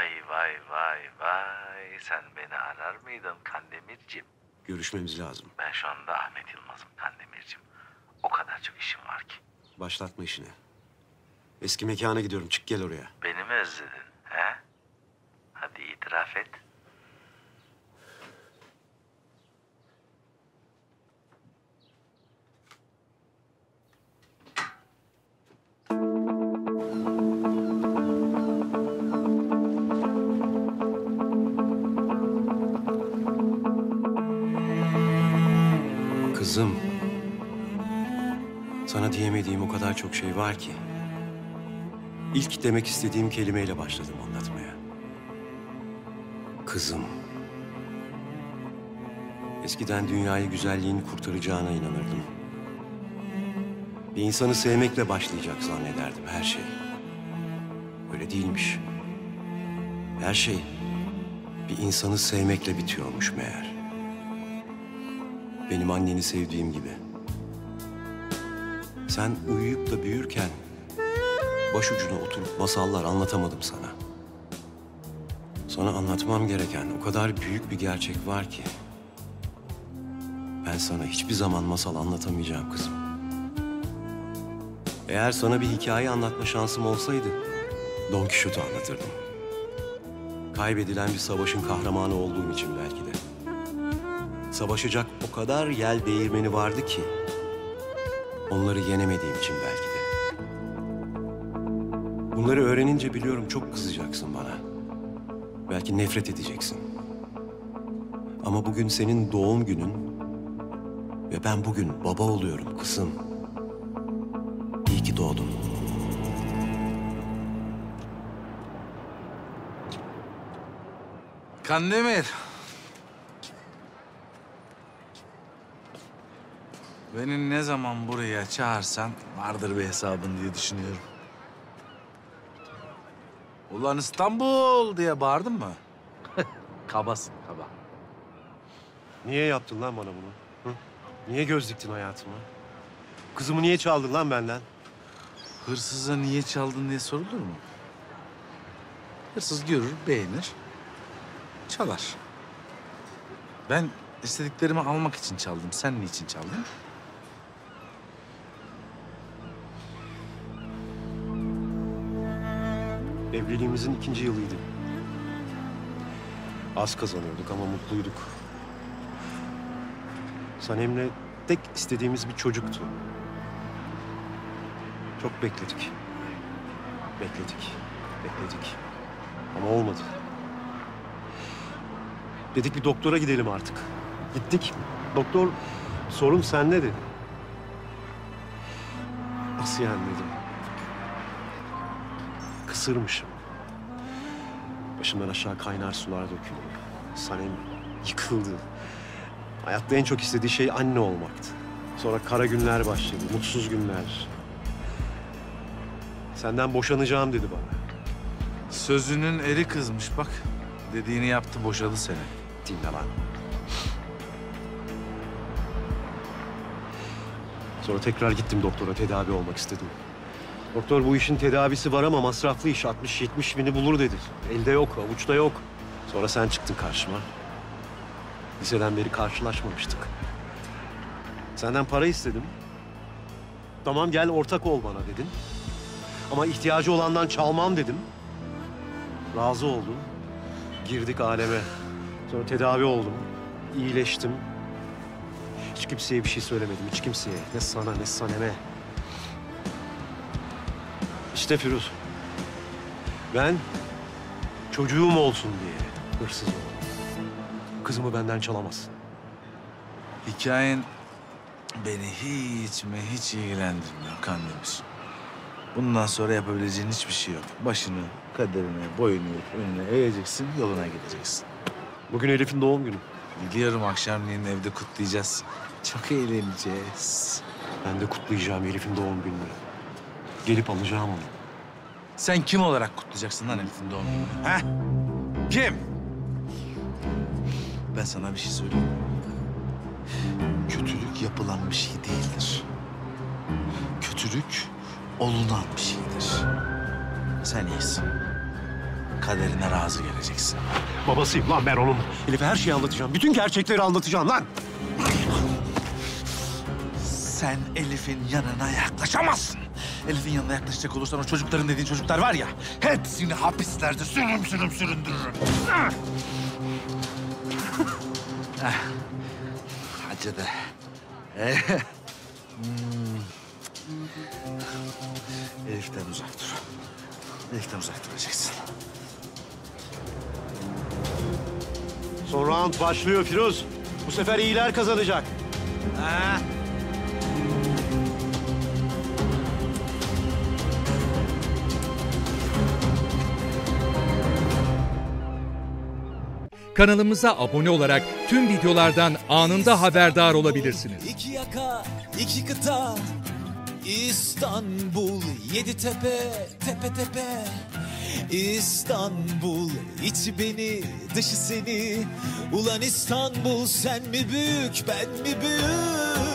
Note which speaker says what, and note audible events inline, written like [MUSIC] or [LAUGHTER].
Speaker 1: Vay vay vay vay. Sen beni arar mıydın Kandemir'cim?
Speaker 2: Görüşmemiz lazım.
Speaker 1: Ben şu anda Ahmet Yılmaz'ım Kandemir'cim. O kadar çok işim var ki.
Speaker 2: Başlatma işini. Eski mekana gidiyorum. Çık gel oraya.
Speaker 1: Beni mi özledin? He? Hadi itiraf et.
Speaker 2: Kızım. Sana diyemediğim o kadar çok şey var ki. İlk demek istediğim kelimeyle başladım anlatmaya. Kızım. Eskiden dünyayı güzelliğin kurtaracağına inanırdım. Bir insanı sevmekle başlayacak zannederdim her şey. Öyle değilmiş. Her şey bir insanı sevmekle bitiyormuş meğer. Benim anneni sevdiğim gibi. Sen uyuyup da büyürken başucuna oturup masallar anlatamadım sana. Sana anlatmam gereken o kadar büyük bir gerçek var ki. Ben sana hiçbir zaman masal anlatamayacağım kızım. Eğer sana bir hikaye anlatma şansım olsaydı Don Quixote'u anlatırdım. Kaybedilen bir savaşın kahramanı olduğum için belki de. Savaşacak o kadar yel değirmeni vardı ki... ...onları yenemediğim için belki de. Bunları öğrenince biliyorum çok kızacaksın bana. Belki nefret edeceksin. Ama bugün senin doğum günün... ...ve ben bugün baba oluyorum kızım. İyi ki doğdun.
Speaker 3: Kandemir. Beni ne zaman buraya çağırsan vardır bir hesabın diye düşünüyorum. Ulan İstanbul diye bağırdın mı? [LAUGHS] Kabasın kaba.
Speaker 2: Niye yaptın lan bana bunu? Hı? Niye göz diktin hayatıma? Kızımı niye çaldın lan benden?
Speaker 3: Hırsıza niye çaldın diye sorulur mu? Hırsız görür, beğenir, çalar. Ben istediklerimi almak için çaldım. Sen niçin çaldın?
Speaker 2: Evliliğimizin ikinci yılıydı. Az kazanıyorduk ama mutluyduk. Sanem'le tek istediğimiz bir çocuktu. Çok bekledik. Bekledik. Bekledik. Ama olmadı. Dedik bir doktora gidelim artık. Gittik. Doktor sorun sende dedi. Nasıl yani dedim. Kısırmışım. Başımdan aşağı kaynar sular döküldü. Sanem yıkıldı. Hayatta en çok istediği şey anne olmaktı. Sonra kara günler başladı, mutsuz günler. Senden boşanacağım dedi bana.
Speaker 3: Sözünün eri kızmış bak. Dediğini yaptı, boşadı seni.
Speaker 2: Dinle lan. Sonra tekrar gittim doktora, tedavi olmak istedim. Doktor bu işin tedavisi var ama masraflı iş. 60-70 bini bulur dedi. Elde yok, avuçta yok. Sonra sen çıktın karşıma. Liseden beri karşılaşmamıştık. Senden para istedim. Tamam gel ortak ol bana dedin. Ama ihtiyacı olandan çalmam dedim. Razı oldun. Girdik aleme. Sonra tedavi oldum. İyileştim. Hiç kimseye bir şey söylemedim. Hiç kimseye. Ne sana ne Sanem'e. İşte Firuz. Ben çocuğum olsun diye hırsız oldum. Kızımı benden çalamazsın.
Speaker 3: Hikayen beni hiç mi hiç ilgilendirmiyor Kandemir. Bundan sonra yapabileceğin hiçbir şey yok. Başını, kaderine, boyunu önüne eğeceksin, yoluna gideceksin.
Speaker 2: Bugün Elif'in doğum günü.
Speaker 3: Biliyorum akşamleyin evde kutlayacağız. Çok eğleneceğiz.
Speaker 2: Ben de kutlayacağım Elif'in doğum gününü. Gelip alacağım onu.
Speaker 3: Sen kim olarak kutlayacaksın lan Elif'in doğum gününü? Ha? Kim? Ben sana bir şey söyleyeyim. Kötülük yapılan bir şey değildir. Kötülük olunan bir şeydir. Sen iyisin. kaderine razı geleceksin.
Speaker 2: Babasıyım lan ben onun. Elif'e her şeyi anlatacağım. Bütün gerçekleri anlatacağım lan.
Speaker 3: Sen Elif'in yanına yaklaşamazsın. Elif'in yanına yaklaşacak olursan o çocukların dediğin çocuklar var ya... ...hepsini hapislerde sürüm sürüm süründürürüm. [LAUGHS] Ah! Ah. Acıdı. Eh. Hmm. Elif'ten uzak dur. Elif'ten uzak duracaksın.
Speaker 2: Son round başlıyor Firuz. Bu sefer iyiler kazanacak.
Speaker 3: Ha?
Speaker 4: Kanalımıza abone olarak tüm videolardan anında haberdar olabilirsiniz.
Speaker 5: İki yaka, iki kıta, İstanbul, yedi tepe, tepe tepe. İstanbul, içi beni, dışı seni. Ulan İstanbul, sen mi büyük, ben mi büyük?